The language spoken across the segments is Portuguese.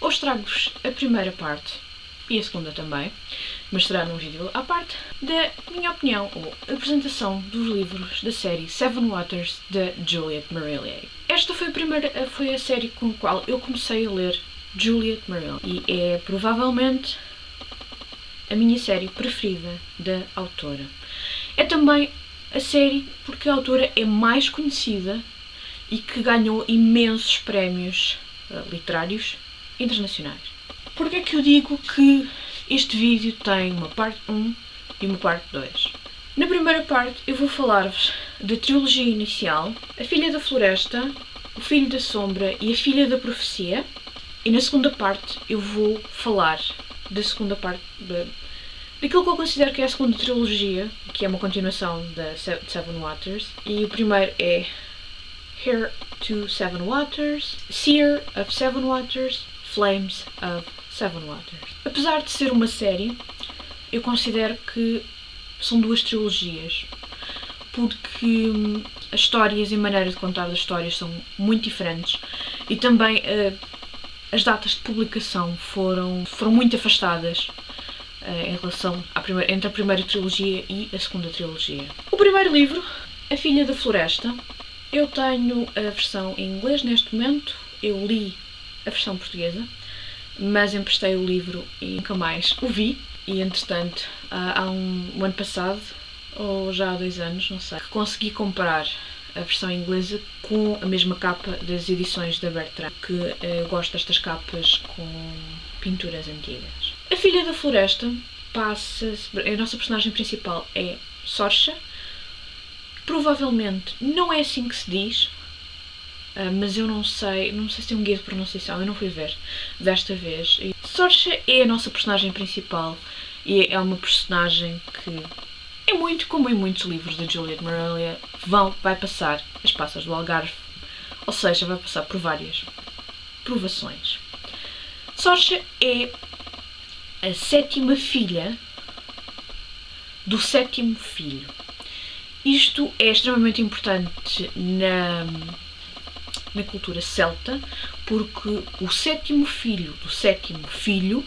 hoje trago-vos a primeira parte e a segunda também, mas será num vídeo à parte, da minha opinião ou apresentação dos livros da série Seven Waters de Juliet Marillier. Esta foi a primeira, foi a série com a qual eu comecei a ler Juliet Marillier e é provavelmente a minha série preferida da autora. É também a série porque a autora é mais conhecida e que ganhou imensos prémios uh, literários internacionais. Porquê é que eu digo que este vídeo tem uma parte 1 e uma parte 2? Na primeira parte eu vou falar-vos da trilogia inicial, A Filha da Floresta, O Filho da Sombra e A Filha da Profecia. E na segunda parte eu vou falar da segunda parte da, daquilo que eu considero que é a segunda trilogia, que é uma continuação da Seven Waters. E o primeiro é Here to Seven Waters, Seer of Seven Waters, Flames of Seven Waters. Apesar de ser uma série, eu considero que são duas trilogias, porque hum, as histórias e a maneira de contar as histórias são muito diferentes e também uh, as datas de publicação foram, foram muito afastadas uh, em relação à primeira, entre a primeira trilogia e a segunda trilogia. O primeiro livro, A Filha da Floresta, eu tenho a versão em inglês neste momento, eu li a versão portuguesa, mas emprestei o livro e nunca mais o vi. E entretanto, há um, um ano passado, ou já há dois anos, não sei, consegui comprar a versão inglesa com a mesma capa das edições da Bertrand, que eu gosto destas capas com pinturas antigas. A Filha da Floresta passa. A nossa personagem principal é Sorcha, Provavelmente não é assim que se diz, uh, mas eu não sei, não sei se tem um guia de pronunciação, eu não fui ver desta vez. Sorcha é a nossa personagem principal e é uma personagem que é muito como em muitos livros da Juliet Marillier, vão, vai passar as passas do Algarve, ou seja, vai passar por várias provações. Sorcha é a sétima filha do sétimo filho. Isto é extremamente importante na, na cultura celta, porque o sétimo filho do sétimo filho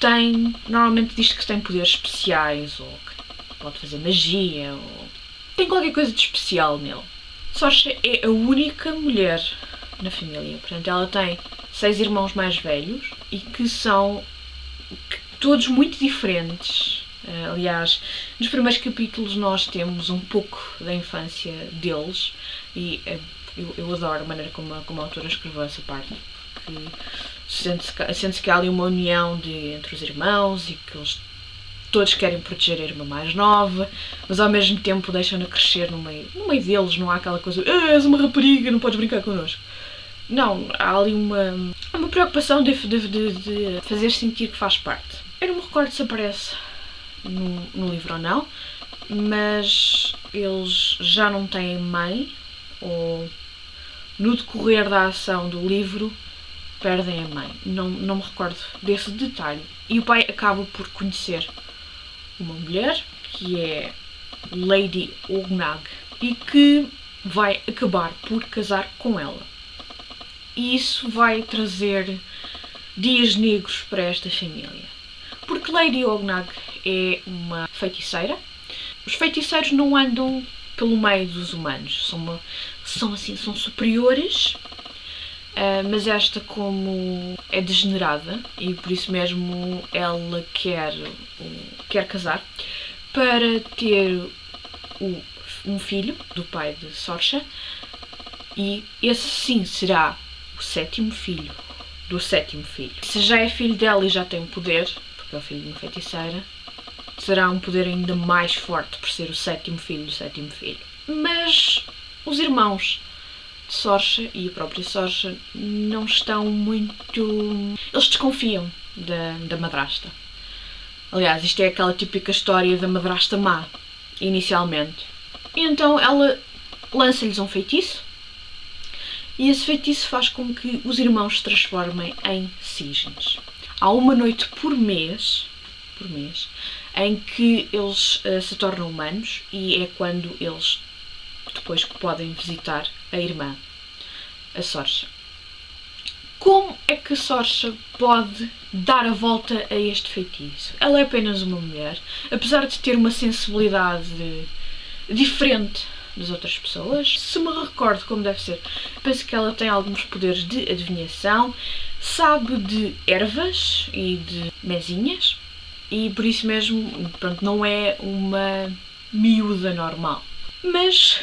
tem, normalmente diz que tem poderes especiais, ou que pode fazer magia, ou tem qualquer coisa de especial nele. Sorcha é a única mulher na família, portanto ela tem seis irmãos mais velhos e que são todos muito diferentes Uh, aliás, nos primeiros capítulos nós temos um pouco da infância deles e eu, eu, adoro a maneira como a, como a autora escreveu essa parte. Que sente-se sente que há ali uma união de, entre os irmãos e que eles todos querem proteger a irmã mais nova, mas ao mesmo tempo deixam-na crescer no meio, no meio deles, não há aquela coisa, ah, és uma rapariga, não podes brincar connosco. Não, há ali uma, uma preocupação de, de, de, de fazer sentir que faz parte. Eu não me recordo se aparece no, no livro ou não, mas eles já não têm mãe, ou no decorrer da ação do livro perdem a mãe. Não, não me recordo desse detalhe. E o pai acaba por conhecer uma mulher que é Lady Ognag e que vai acabar por casar com ela. E isso vai trazer dias negros para esta família. Porque Lady Ognag é uma feiticeira. Os feiticeiros não andam pelo meio dos humanos, são, uma, são assim, são superiores, uh, mas esta como é degenerada e por isso mesmo ela quer, quer casar para ter o, um filho do pai de Sorcha e esse sim será o sétimo filho do sétimo filho. Se já é filho dela e já tem poder, porque é o filho de uma feiticeira, será um poder ainda mais forte por ser o sétimo filho do sétimo filho. Mas os irmãos de Sorcha e a própria Sorcha não estão muito. Eles desconfiam da, da madrasta. Aliás, isto é aquela típica história da madrasta má, inicialmente. E então ela lança-lhes um feitiço e esse feitiço faz com que os irmãos se transformem em cisnes. Há uma noite por mês, por mês em que eles uh, se tornam humanos e é quando eles depois podem visitar a irmã, a Sorcha. Como é que Sorcha pode dar a volta a este feitiço? Ela é apenas uma mulher, apesar de ter uma sensibilidade diferente das outras pessoas. Se me recordo como deve ser, penso que ela tem alguns poderes de adivinhação, sabe de ervas e de mesinhas e por isso mesmo, pronto, não é uma miúda normal. Mas,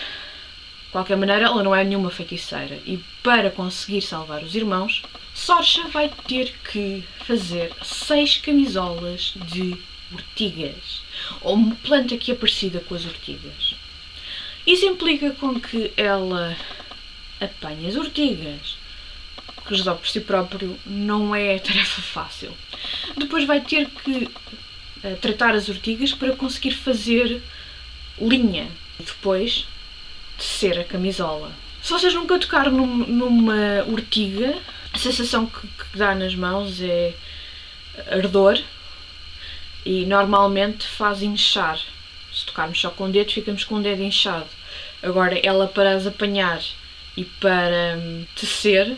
de qualquer maneira, ela não é nenhuma feiticeira e para conseguir salvar os irmãos, Sorcha vai ter que fazer seis camisolas de ortigas, ou uma planta que é parecida com as ortigas. Isso implica com que ela apanhe as ortigas, que já por si próprio não é tarefa fácil. Depois vai ter que uh, tratar as ortigas para conseguir fazer linha. E depois tecer a camisola. Se vocês nunca tocaram num, numa ortiga, a sensação que, que dá nas mãos é ardor e normalmente faz inchar. Se tocarmos só com o dedo, ficamos com o dedo inchado. Agora, ela para as apanhar e para hum, tecer,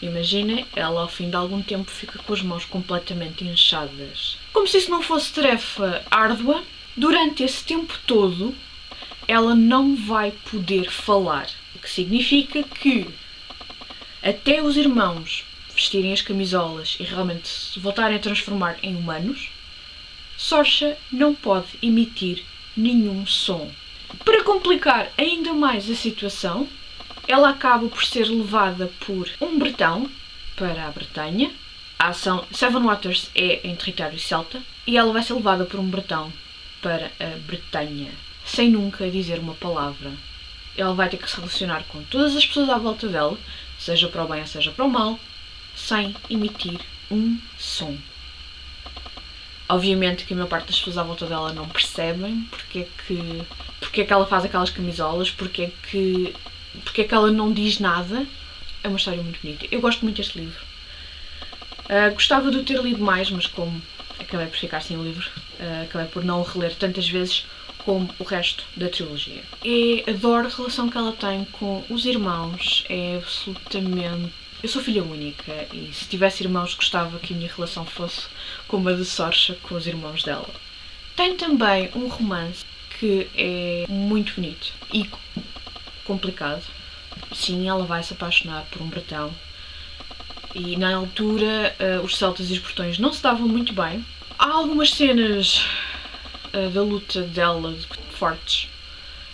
imaginem, ela ao fim de algum tempo fica com as mãos completamente inchadas. Como se isso não fosse tarefa árdua, durante esse tempo todo ela não vai poder falar. O que significa que até os irmãos vestirem as camisolas e realmente se voltarem a transformar em humanos, Sorcha não pode emitir nenhum som. Para complicar ainda mais a situação, ela acaba por ser levada por um bretão para a Bretanha. A ação Seven Waters é em território celta e ela vai ser levada por um bretão para a Bretanha sem nunca dizer uma palavra. Ela vai ter que se relacionar com todas as pessoas à volta dela, seja para o bem ou seja para o mal, sem emitir um som. Obviamente que a maior parte das pessoas à volta dela não percebem porque é que, porque é que ela faz aquelas camisolas, porque é, que, porque é que ela não diz nada. É uma história muito bonita. Eu gosto muito deste livro. Uh, gostava de o ter lido mais, mas como acabei por ficar sem o livro, uh, acabei por não o reler tantas vezes, como o resto da trilogia. E adoro a relação que ela tem com os irmãos, é absolutamente. Eu sou filha única e se tivesse irmãos gostava que a minha relação fosse como a de Sorcha com os irmãos dela. Tem também um romance que é muito bonito e complicado. Sim, ela vai se apaixonar por um bretão. E na altura uh, os celtas e os portões não se davam muito bem. Há algumas cenas uh, da luta dela fortes,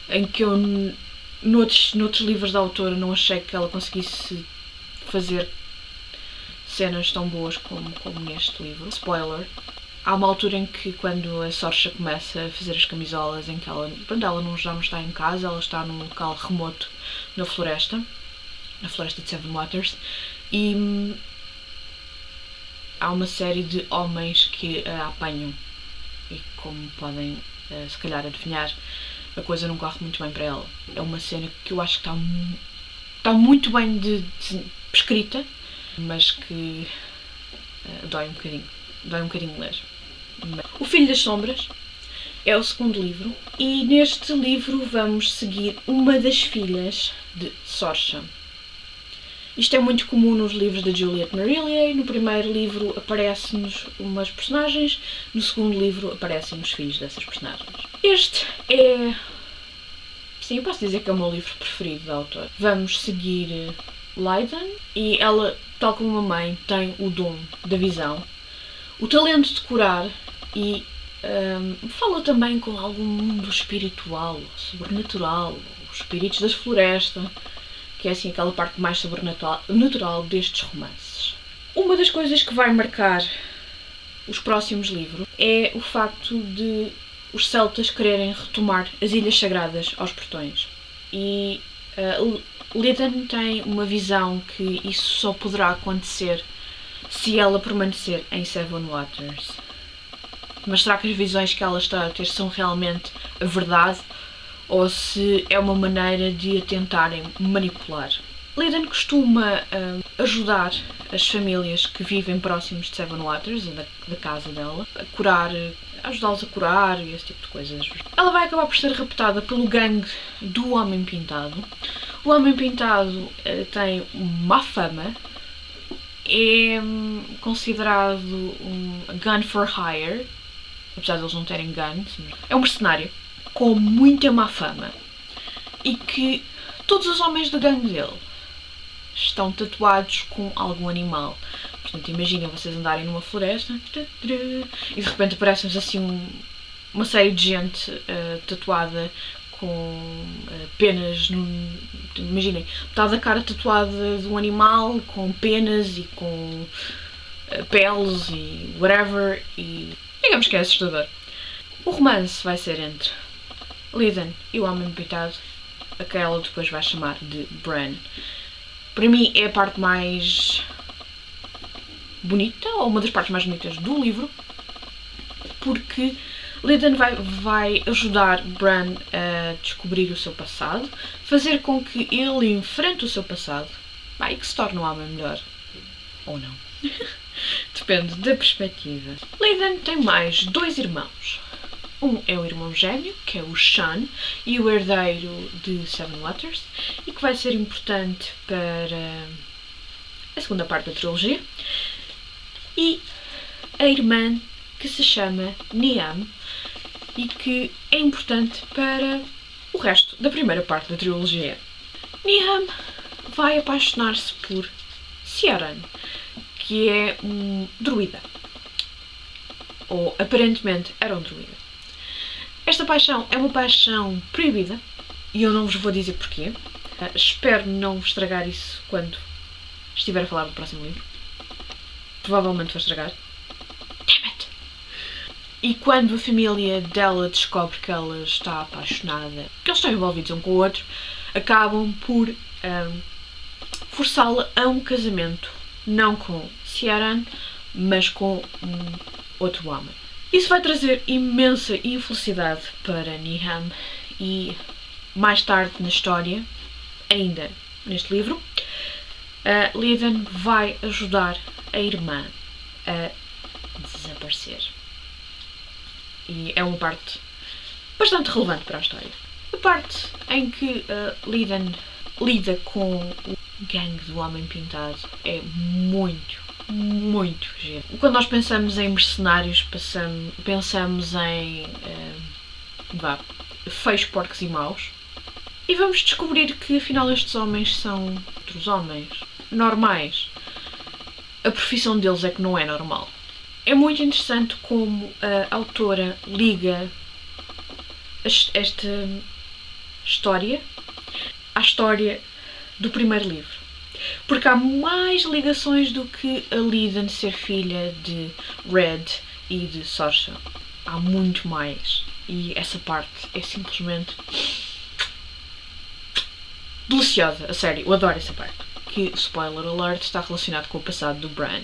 em que eu noutros, noutros livros da autora não achei que ela conseguisse fazer cenas tão boas como, como neste livro. Spoiler. Há uma altura em que quando a Sorcha começa a fazer as camisolas em que ela, pronto, ela não, já não está em casa, ela está num local remoto na floresta, na floresta de Seven Waters, e há uma série de homens que a apanham e como podem uh, se calhar adivinhar, a coisa não corre muito bem para ela. É uma cena que eu acho que está, está muito bem de, de, escrita, mas que uh, dói um bocadinho. Dói um bocadinho ler. O Filho das Sombras é o segundo livro e neste livro vamos seguir uma das filhas de Sorcha. Isto é muito comum nos livros da Juliette Marillier. No primeiro livro aparecem-nos umas personagens, no segundo livro aparecem os filhos dessas personagens. Este é. Sim, eu posso dizer que é o meu livro preferido da autora. Vamos seguir Leiden e ela, tal como a mãe, tem o dom da visão, o talento de curar e um, fala também com algum mundo espiritual, sobrenatural, os espíritos da floresta que é assim aquela parte mais sobrenatural destes romances. Uma das coisas que vai marcar os próximos livros é o facto de os celtas quererem retomar as Ilhas Sagradas aos portões. E uh, Lydon tem uma visão que isso só poderá acontecer se ela permanecer em Seven Waters. Mas será que as visões que ela está a ter são realmente a verdade ou se é uma maneira de a tentarem manipular. Liden costuma uh, ajudar as famílias que vivem próximos de Seven Waters, da, da casa dela, a curar, ajudá-los a curar e esse tipo de coisas. Ela vai acabar por ser raptada pelo gangue do Homem Pintado. O Homem Pintado uh, tem má fama é hum, considerado um gun for hire, apesar de eles não terem guns, é um mercenário com muita má fama e que todos os homens da gangue dele estão tatuados com algum animal. Portanto, imaginem vocês andarem numa floresta e de repente aparecem-vos assim um, uma série de gente uh, tatuada com uh, penas. No, imaginem, metade da cara tatuada de um animal com penas e com uh, peles e whatever. E digamos que é assustador. O romance vai ser entre Liden e o Homem Pintado, a que ela depois vai chamar de Bran. Para mim é a parte mais bonita, ou uma das partes mais bonitas do livro, porque Liden vai, vai ajudar Bran a descobrir o seu passado, fazer com que ele enfrente o seu passado e que se torne um homem melhor. Ou não. Depende da perspectiva. Liden tem mais dois irmãos. Um é o irmão gêmeo, que é o Sean, e o herdeiro de Seven Waters, e que vai ser importante para a segunda parte da trilogia. E a irmã que se chama Niam e que é importante para o resto da primeira parte da trilogia. Niam vai apaixonar-se por Ciaran, que é um druida. Ou aparentemente era um druida. Esta paixão é uma paixão proibida e eu não vos vou dizer porquê. Uh, espero não estragar isso quando estiver a falar do próximo livro. Provavelmente vou estragar. E quando a família dela descobre que ela está apaixonada, que eles estão envolvidos um com o outro, acabam por um, forçá-la a um casamento, não com Ciaran, mas com um outro homem. Isso vai trazer imensa infelicidade para Niham e mais tarde na história, ainda neste livro, uh, Liden vai ajudar a irmã a desaparecer. E é uma parte bastante relevante para a história. A parte em que uh, Liden lida com gangue do Homem Pintado é muito, muito giro. Quando nós pensamos em mercenários, pensamos, pensamos em uh, vá, feios, porcos e maus. E vamos descobrir que afinal estes homens são outros homens normais. A profissão deles é que não é normal. É muito interessante como a autora liga esta história à história do primeiro livro. Porque há mais ligações do que a Liden ser filha de Red e de Sorcha. Há muito mais. E essa parte é simplesmente deliciosa, a sério, eu adoro essa parte. Que, spoiler alert, está relacionado com o passado do Bran.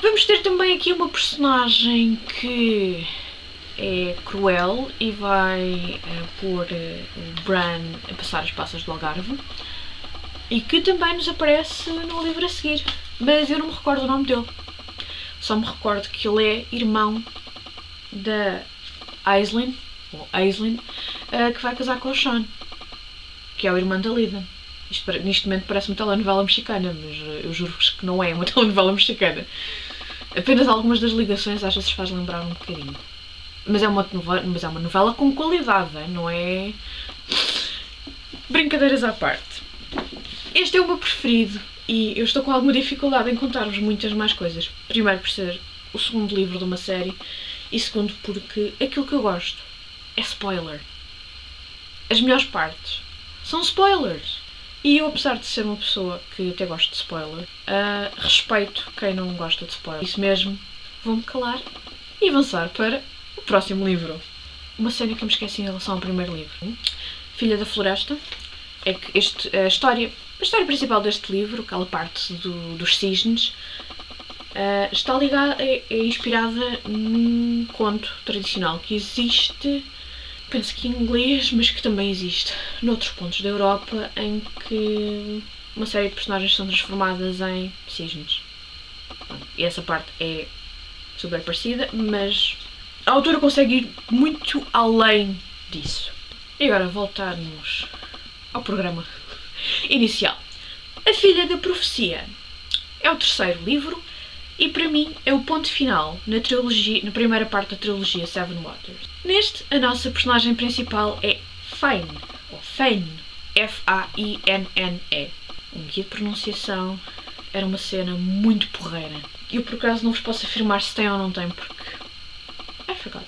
Vamos ter também aqui uma personagem que é cruel e vai uh, pôr uh, o Bran a passar as passas do Algarve e que também nos aparece no livro a seguir, mas eu não me recordo o nome dele. Só me recordo que ele é irmão da Aislinn, ou Aislinn, uh, que vai casar com o Sean, que é o irmão da Lida. Isto neste momento parece uma telenovela mexicana, mas uh, eu juro-vos que não é uma telenovela mexicana. Apenas algumas das ligações às vezes faz lembrar um bocadinho. Mas é uma mas é uma novela com qualidade, não é? Brincadeiras à parte. Este é o meu preferido e eu estou com alguma dificuldade em contar-vos muitas mais coisas. Primeiro por ser o segundo livro de uma série e segundo porque aquilo que eu gosto é spoiler. As melhores partes são spoilers. E eu, apesar de ser uma pessoa que até gosta de spoiler, uh, respeito quem não gosta de spoiler. Isso mesmo, vou-me calar e avançar para o próximo livro. Uma cena que eu me esqueci em relação ao primeiro livro. Filha da Floresta. É que este, a história a história principal deste livro, aquela parte do, dos cisnes, uh, está ligada, é, é, inspirada num conto tradicional que existe, penso que em inglês, mas que também existe noutros pontos da Europa, em que uma série de personagens são transformadas em cisnes. E essa parte é super parecida, mas a autora consegue ir muito além disso. E agora voltarmos ao programa inicial. A filha da profecia é o terceiro livro e para mim é o ponto final na trilogia, na primeira parte da trilogia Seven Waters. Neste, a nossa personagem principal é Fane, ou F-A-I-N-N-E. Um guia de pronunciação era uma cena muito porreira. Eu por acaso não vos posso afirmar se tem ou não tem, porque I forgot.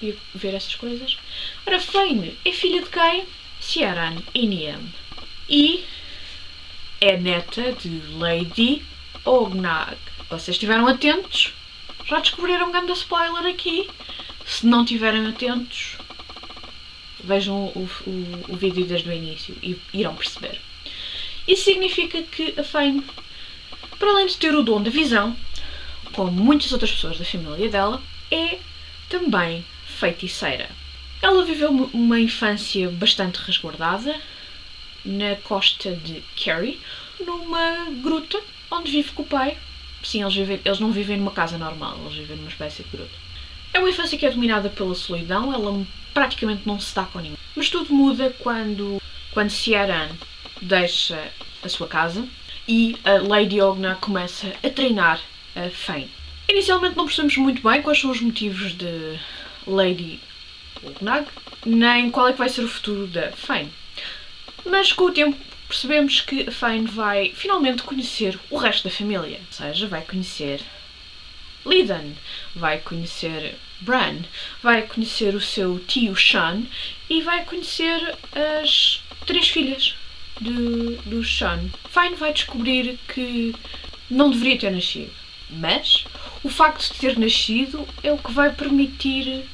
Ia ver essas coisas. Ora, Fane é filha de quem? Ciaran Iniam. E é neta de Lady Ognag. Vocês estiveram atentos? Já descobriram um grande spoiler aqui. Se não estiverem atentos, vejam o, o, o vídeo desde o início e irão perceber. Isso significa que a Fane, para além de ter o dom da visão, como muitas outras pessoas da família dela, é também feiticeira. Ela viveu uma infância bastante resguardada na costa de Kerry, numa gruta onde vive com o pai. Sim, eles, vivem, eles não vivem numa casa normal, eles vivem numa espécie de gruta. É uma infância que é dominada pela solidão, ela praticamente não se dá com ninguém. Mas tudo muda quando, quando Ciaran deixa a sua casa e a Lady Ogna começa a treinar a Fane. Inicialmente não percebemos muito bem quais são os motivos de Lady Ognag, nem qual é que vai ser o futuro da Fane. Mas com o tempo percebemos que Fane vai finalmente conhecer o resto da família. Ou seja, vai conhecer Lidan, vai conhecer Bran, vai conhecer o seu tio Sean e vai conhecer as três filhas do, do Sean. Fine vai descobrir que não deveria ter nascido, mas o facto de ter nascido é o que vai permitir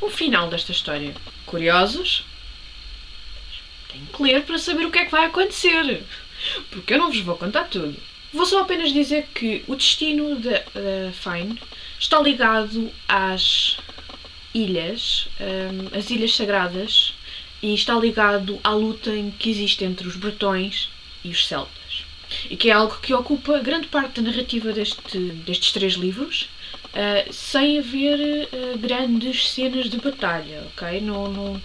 o final desta história. Curiosos? Tenho que ler para saber o que é que vai acontecer, porque eu não vos vou contar tudo. Vou só apenas dizer que o destino da de Fine está ligado às ilhas, um, as ilhas sagradas, e está ligado à luta que existe entre os bretões e os celtas. E que é algo que ocupa grande parte da narrativa deste, destes três livros, uh, sem haver uh, grandes cenas de batalha, ok? Não, não,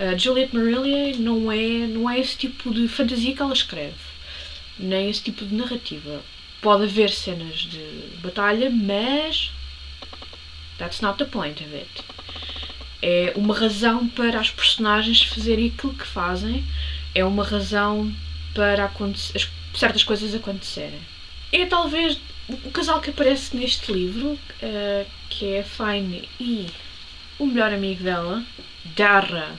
uh, Juliette Marillier não é, não é esse tipo de fantasia que ela escreve, nem esse tipo de narrativa. Pode haver cenas de batalha, mas that's not the point of it. É uma razão para as personagens fazerem aquilo que fazem, é uma razão para certas coisas acontecerem. É talvez o casal que aparece neste livro, uh, que é a Fine e o melhor amigo dela, Darra.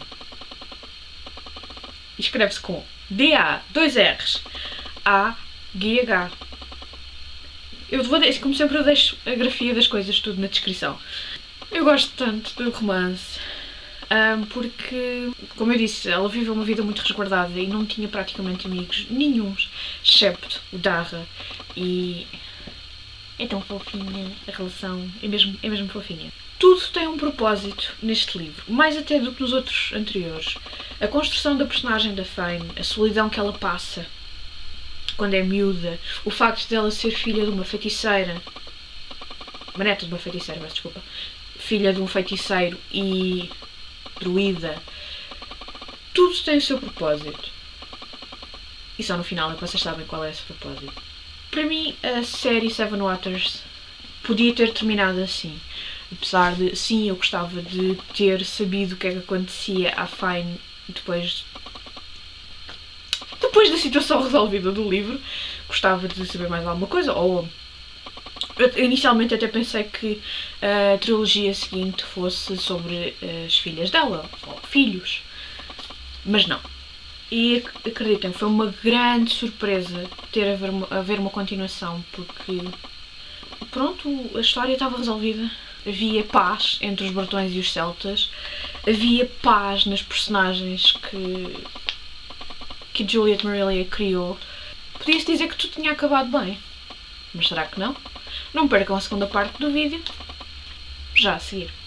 Escreve-se com D-A, dois R's, A-G-H. Eu vou, como sempre, eu deixo a grafia das coisas tudo na descrição. Eu gosto tanto do romance. Um, porque, como eu disse, ela viveu uma vida muito resguardada e não tinha praticamente amigos nenhums, excepto o Darra. E é tão fofinha a relação, é mesmo, é mesmo fofinha. Tudo tem um propósito neste livro, mais até do que nos outros anteriores. A construção da personagem da Fane, a solidão que ela passa quando é miúda, o facto de ela ser filha de uma feiticeira, uma neta de uma feiticeira, mas desculpa, filha de um feiticeiro e druida, tudo tem o seu propósito. E só no final é que vocês sabem qual é esse propósito. Para mim, a série Seven Waters podia ter terminado assim. Apesar de, sim, eu gostava de ter sabido o que é que acontecia à Fine depois depois da situação resolvida do livro, gostava de saber mais alguma coisa, ou eu inicialmente até pensei que a trilogia seguinte fosse sobre as filhas dela, ou filhos, mas não. E acreditem, foi uma grande surpresa ter haver uma, haver uma continuação, porque pronto, a história estava resolvida. Havia paz entre os Bretões e os Celtas, havia paz nas personagens que, que Juliet Marillier criou. Podia-se dizer que tudo tinha acabado bem, mas será que não? Não percam a segunda parte do vídeo, já a seguir.